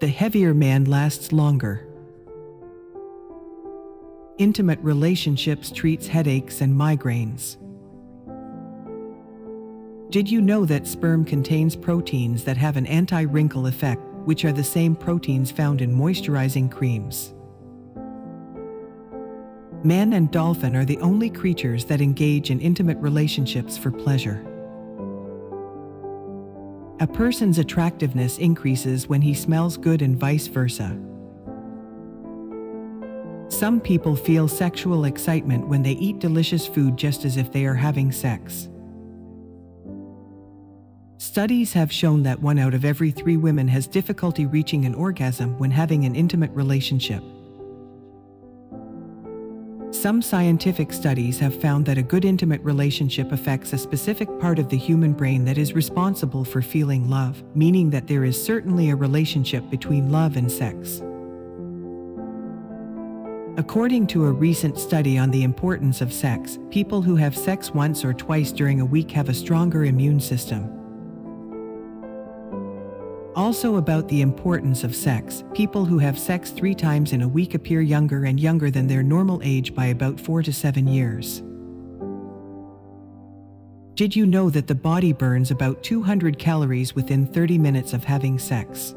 The heavier man lasts longer. Intimate relationships treats headaches and migraines. Did you know that sperm contains proteins that have an anti-wrinkle effect, which are the same proteins found in moisturizing creams? Man and dolphin are the only creatures that engage in intimate relationships for pleasure. A person's attractiveness increases when he smells good and vice versa. Some people feel sexual excitement when they eat delicious food just as if they are having sex. Studies have shown that one out of every three women has difficulty reaching an orgasm when having an intimate relationship. Some scientific studies have found that a good intimate relationship affects a specific part of the human brain that is responsible for feeling love, meaning that there is certainly a relationship between love and sex. According to a recent study on the importance of sex, people who have sex once or twice during a week have a stronger immune system. Also about the importance of sex, people who have sex three times in a week appear younger and younger than their normal age by about four to seven years. Did you know that the body burns about 200 calories within 30 minutes of having sex?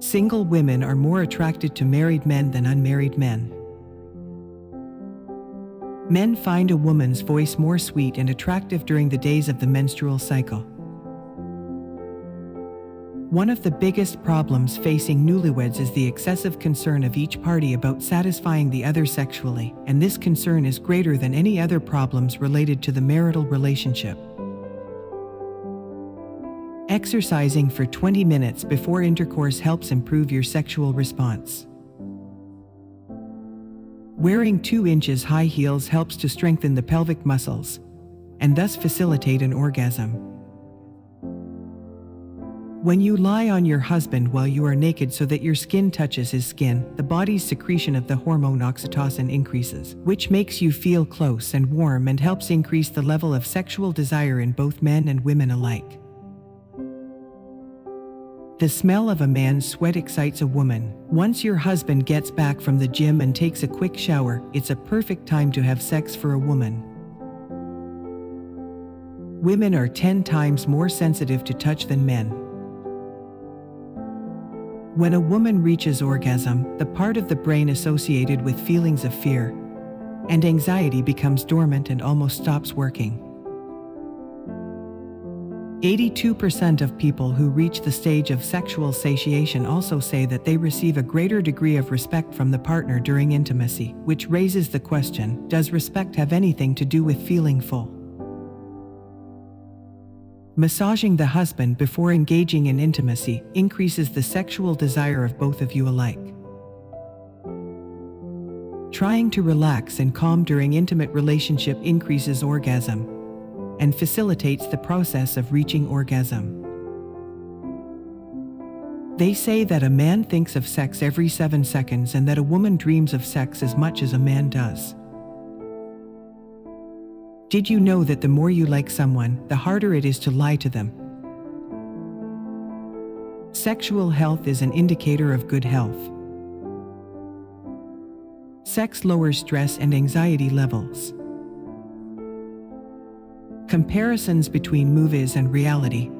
Single women are more attracted to married men than unmarried men. Men find a woman's voice more sweet and attractive during the days of the menstrual cycle. One of the biggest problems facing newlyweds is the excessive concern of each party about satisfying the other sexually, and this concern is greater than any other problems related to the marital relationship. Exercising for 20 minutes before intercourse helps improve your sexual response. Wearing 2 inches high heels helps to strengthen the pelvic muscles and thus facilitate an orgasm. When you lie on your husband while you are naked so that your skin touches his skin, the body's secretion of the hormone oxytocin increases, which makes you feel close and warm and helps increase the level of sexual desire in both men and women alike. The smell of a man's sweat excites a woman. Once your husband gets back from the gym and takes a quick shower, it's a perfect time to have sex for a woman. Women are 10 times more sensitive to touch than men. When a woman reaches orgasm, the part of the brain associated with feelings of fear and anxiety becomes dormant and almost stops working. 82% of people who reach the stage of sexual satiation also say that they receive a greater degree of respect from the partner during intimacy, which raises the question does respect have anything to do with feeling full? Massaging the husband before engaging in intimacy increases the sexual desire of both of you alike. Trying to relax and calm during intimate relationship increases orgasm and facilitates the process of reaching orgasm. They say that a man thinks of sex every seven seconds and that a woman dreams of sex as much as a man does. Did you know that the more you like someone, the harder it is to lie to them? Sexual health is an indicator of good health. Sex lowers stress and anxiety levels. Comparisons between movies and reality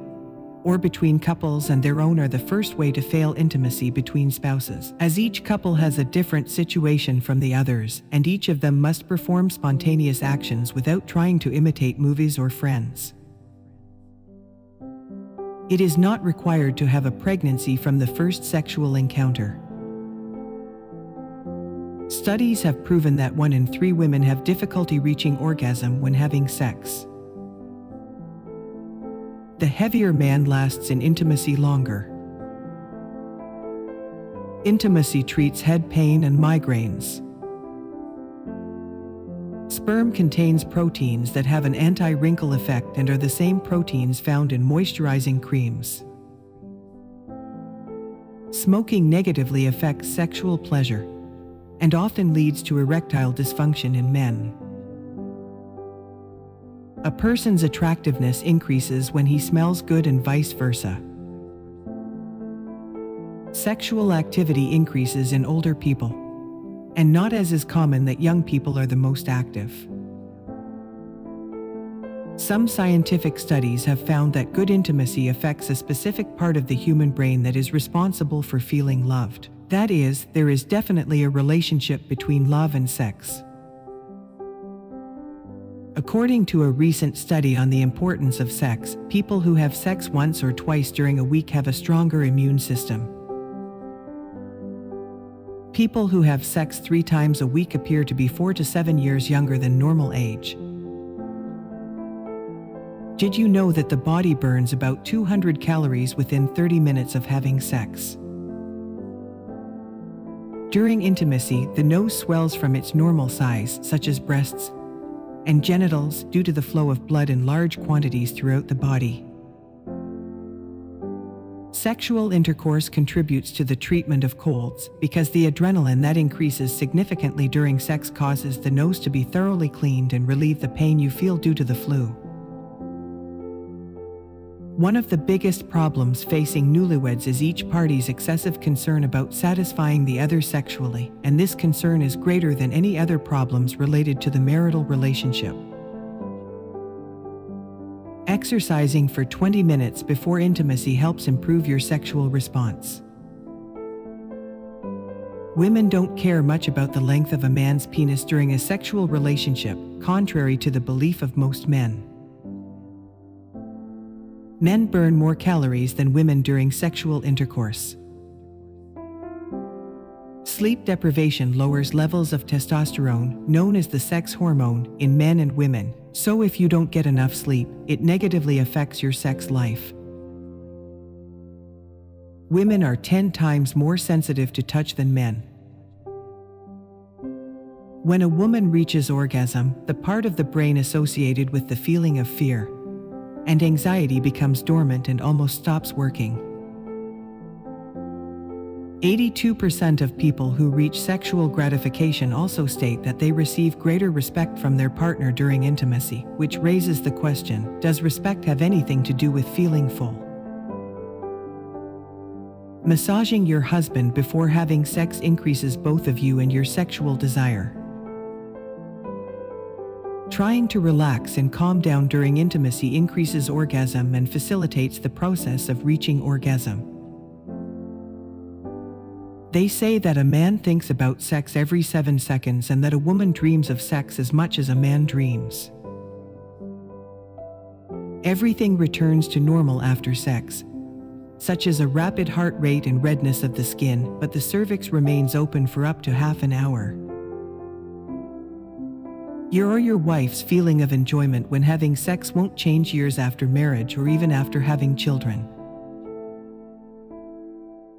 or between couples and their own are the first way to fail intimacy between spouses, as each couple has a different situation from the others, and each of them must perform spontaneous actions without trying to imitate movies or friends. It is not required to have a pregnancy from the first sexual encounter. Studies have proven that one in three women have difficulty reaching orgasm when having sex. The heavier man lasts in intimacy longer. Intimacy treats head pain and migraines. Sperm contains proteins that have an anti-wrinkle effect and are the same proteins found in moisturizing creams. Smoking negatively affects sexual pleasure and often leads to erectile dysfunction in men. A person's attractiveness increases when he smells good and vice versa. Sexual activity increases in older people, and not as is common that young people are the most active. Some scientific studies have found that good intimacy affects a specific part of the human brain that is responsible for feeling loved. That is, there is definitely a relationship between love and sex. According to a recent study on the importance of sex, people who have sex once or twice during a week have a stronger immune system. People who have sex three times a week appear to be four to seven years younger than normal age. Did you know that the body burns about 200 calories within 30 minutes of having sex? During intimacy, the nose swells from its normal size, such as breasts, and genitals due to the flow of blood in large quantities throughout the body. Sexual intercourse contributes to the treatment of colds because the adrenaline that increases significantly during sex causes the nose to be thoroughly cleaned and relieve the pain you feel due to the flu. One of the biggest problems facing newlyweds is each party's excessive concern about satisfying the other sexually, and this concern is greater than any other problems related to the marital relationship. Exercising for 20 minutes before intimacy helps improve your sexual response. Women don't care much about the length of a man's penis during a sexual relationship, contrary to the belief of most men. Men burn more calories than women during sexual intercourse. Sleep deprivation lowers levels of testosterone, known as the sex hormone, in men and women, so if you don't get enough sleep, it negatively affects your sex life. Women are 10 times more sensitive to touch than men. When a woman reaches orgasm, the part of the brain associated with the feeling of fear, and anxiety becomes dormant and almost stops working. 82% of people who reach sexual gratification also state that they receive greater respect from their partner during intimacy, which raises the question does respect have anything to do with feeling full? Massaging your husband before having sex increases both of you and your sexual desire. Trying to relax and calm down during intimacy increases orgasm and facilitates the process of reaching orgasm. They say that a man thinks about sex every seven seconds and that a woman dreams of sex as much as a man dreams. Everything returns to normal after sex, such as a rapid heart rate and redness of the skin, but the cervix remains open for up to half an hour. Your or your wife's feeling of enjoyment when having sex won't change years after marriage or even after having children.